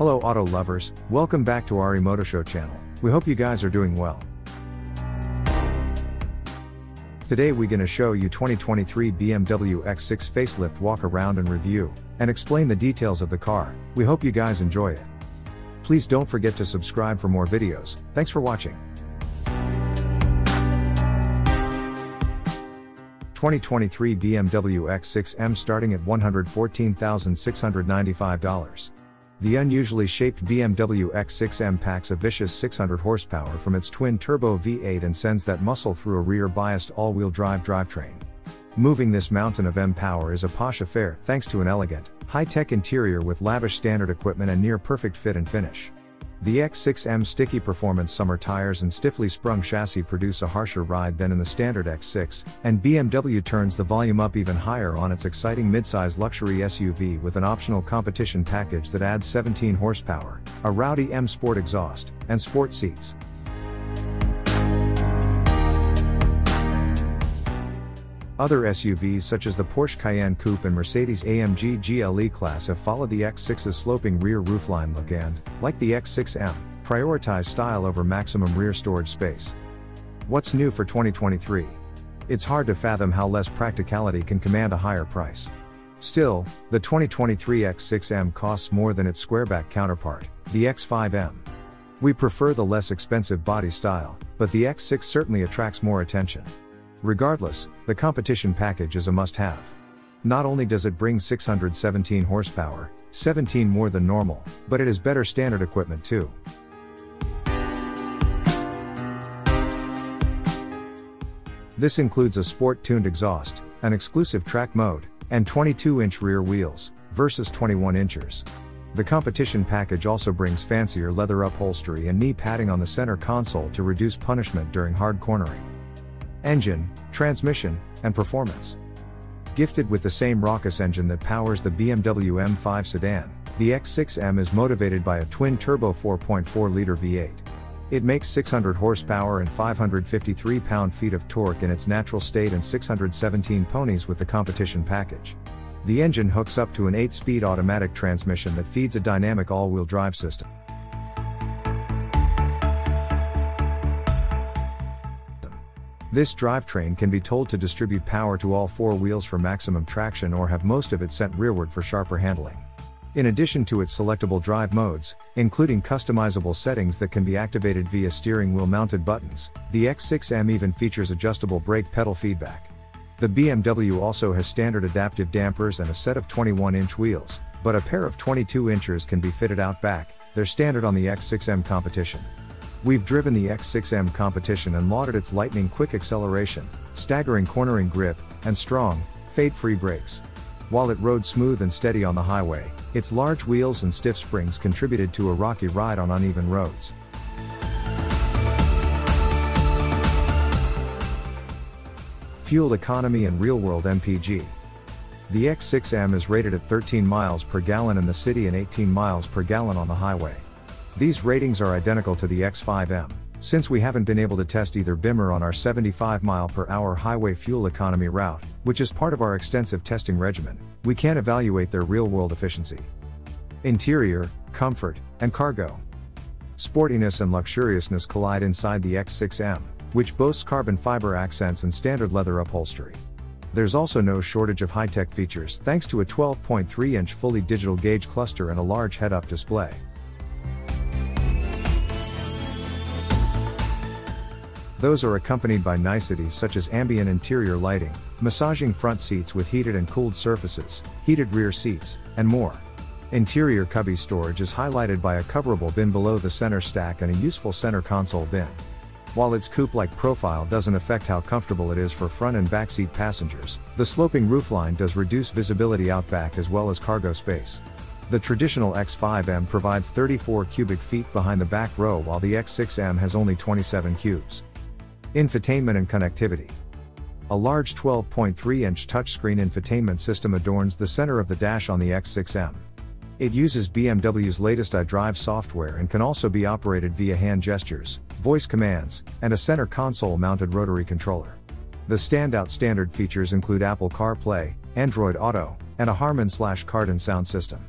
Hello auto lovers, welcome back to our Moto Show channel. We hope you guys are doing well. Today we're gonna show you 2023 BMW X6 facelift walk around and review, and explain the details of the car. We hope you guys enjoy it. Please don't forget to subscribe for more videos. Thanks for watching. 2023 BMW X6M starting at $114,695. The unusually shaped BMW X6M packs a vicious 600 horsepower from its twin turbo V8 and sends that muscle through a rear biased all wheel drive drivetrain. Moving this mountain of M power is a posh affair thanks to an elegant, high tech interior with lavish standard equipment and near perfect fit and finish. The X6M sticky performance summer tires and stiffly sprung chassis produce a harsher ride than in the standard X6, and BMW turns the volume up even higher on its exciting midsize luxury SUV with an optional competition package that adds 17 horsepower, a rowdy M Sport exhaust, and sport seats. Other SUVs such as the Porsche Cayenne Coupe and Mercedes AMG GLE class have followed the X6's sloping rear roofline look and, like the X6M, prioritize style over maximum rear storage space. What's new for 2023? It's hard to fathom how less practicality can command a higher price. Still, the 2023 X6M costs more than its squareback counterpart, the X5M. We prefer the less expensive body style, but the X6 certainly attracts more attention. Regardless, the competition package is a must have. Not only does it bring 617 horsepower, 17 more than normal, but it is better standard equipment too. This includes a sport tuned exhaust, an exclusive track mode, and 22 inch rear wheels, versus 21 inches. The competition package also brings fancier leather upholstery and knee padding on the center console to reduce punishment during hard cornering engine, transmission, and performance. Gifted with the same raucous engine that powers the BMW M5 sedan, the X6M is motivated by a twin turbo 4.4 liter V8. It makes 600 horsepower and 553 pound feet of torque in its natural state and 617 ponies with the competition package. The engine hooks up to an 8 speed automatic transmission that feeds a dynamic all wheel drive system. This drivetrain can be told to distribute power to all four wheels for maximum traction or have most of it sent rearward for sharper handling. In addition to its selectable drive modes, including customizable settings that can be activated via steering wheel mounted buttons, the X6M even features adjustable brake pedal feedback. The BMW also has standard adaptive dampers and a set of 21 inch wheels, but a pair of 22 inches can be fitted out back, they're standard on the X6M competition. We've driven the X6M competition and lauded its lightning quick acceleration, staggering cornering grip, and strong, fade-free brakes. While it rode smooth and steady on the highway, its large wheels and stiff springs contributed to a rocky ride on uneven roads. Fuel economy and real-world MPG. The X6M is rated at 13 miles per gallon in the city and 18 miles per gallon on the highway. These ratings are identical to the X5M. Since we haven't been able to test either Bimmer on our 75 mile per hour highway fuel economy route, which is part of our extensive testing regimen, we can't evaluate their real world efficiency. Interior, comfort, and cargo. Sportiness and luxuriousness collide inside the X6M, which boasts carbon fiber accents and standard leather upholstery. There's also no shortage of high tech features thanks to a 12.3 inch fully digital gauge cluster and a large head up display. Those are accompanied by niceties such as ambient interior lighting, massaging front seats with heated and cooled surfaces, heated rear seats, and more. Interior cubby storage is highlighted by a coverable bin below the center stack and a useful center console bin. While its coupe-like profile doesn't affect how comfortable it is for front and back seat passengers, the sloping roofline does reduce visibility out back as well as cargo space. The traditional X5M provides 34 cubic feet behind the back row while the X6M has only 27 cubes. Infotainment and connectivity. A large 12.3 inch touchscreen infotainment system adorns the center of the dash on the X6M. It uses BMW's latest iDrive software and can also be operated via hand gestures, voice commands, and a center console mounted rotary controller. The standout standard features include Apple CarPlay, Android Auto, and a Harman/Kardon sound system.